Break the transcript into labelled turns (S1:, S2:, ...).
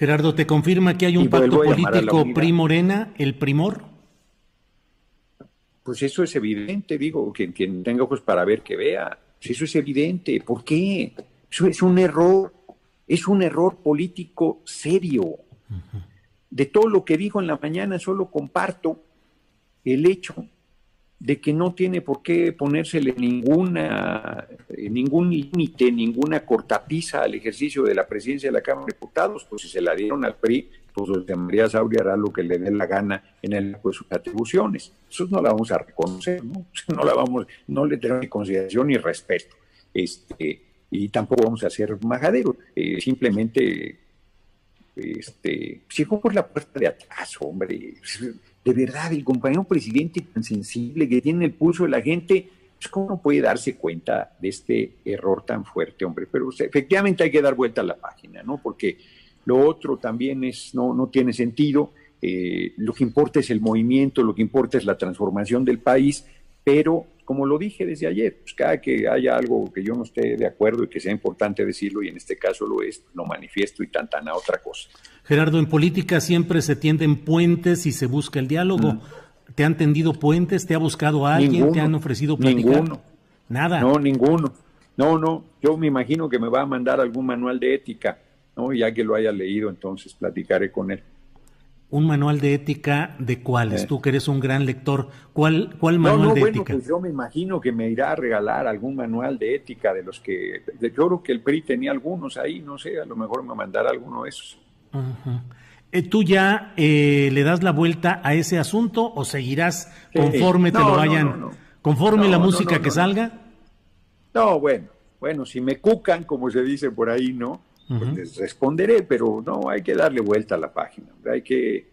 S1: Gerardo, ¿te confirma que hay un pacto político PRI-Morena, el Primor?
S2: Pues eso es evidente, digo, quien, quien tenga ojos para ver que vea. Pues eso es evidente. ¿Por qué? Eso es un error, es un error político serio. De todo lo que dijo en la mañana, solo comparto el hecho de que no tiene por qué ponérsele ninguna, eh, ningún límite, ninguna cortapisa al ejercicio de la presidencia de la Cámara de Diputados, pues si se la dieron al PRI, pues de María Sauri hará lo que le dé la gana en el de sus atribuciones. Eso no la vamos a reconocer, ¿no? No la vamos, no le tenemos ni consideración ni respeto. Este, y tampoco vamos a hacer majadero, eh, simplemente este, sigo por la puerta de atrás, hombre de verdad, el compañero presidente tan sensible que tiene el pulso de la gente, pues ¿cómo no puede darse cuenta de este error tan fuerte, hombre? Pero efectivamente hay que dar vuelta a la página, ¿no? Porque lo otro también es, no, no tiene sentido. Eh, lo que importa es el movimiento, lo que importa es la transformación del país, pero como lo dije desde ayer, pues cada que haya algo que yo no esté de acuerdo y que sea importante decirlo, y en este caso lo es, lo manifiesto y tan tan a otra cosa.
S1: Gerardo, en política siempre se tienden puentes y se busca el diálogo. Mm. ¿Te han tendido puentes? ¿Te ha buscado alguien? ¿Te han ofrecido platicar?
S2: Ninguno.
S1: Nada.
S2: No, ninguno. No, no. Yo me imagino que me va a mandar algún manual de ética, ¿no? Ya que lo haya leído, entonces platicaré con él.
S1: ¿Un manual de ética de cuáles? Eh. Tú que eres un gran lector, ¿cuál, cuál manual no, no, de bueno, ética?
S2: Pues yo me imagino que me irá a regalar algún manual de ética de los que. De, yo creo que el PRI tenía algunos ahí, no sé, a lo mejor me mandará alguno de esos.
S1: Eh, ¿Tú ya eh, le das la vuelta a ese asunto o seguirás conforme te lo vayan, conforme la música que salga?
S2: No, bueno, bueno, si me cucan, como se dice por ahí, ¿no? Pues les responderé, pero no, hay que darle vuelta a la página. Hay que,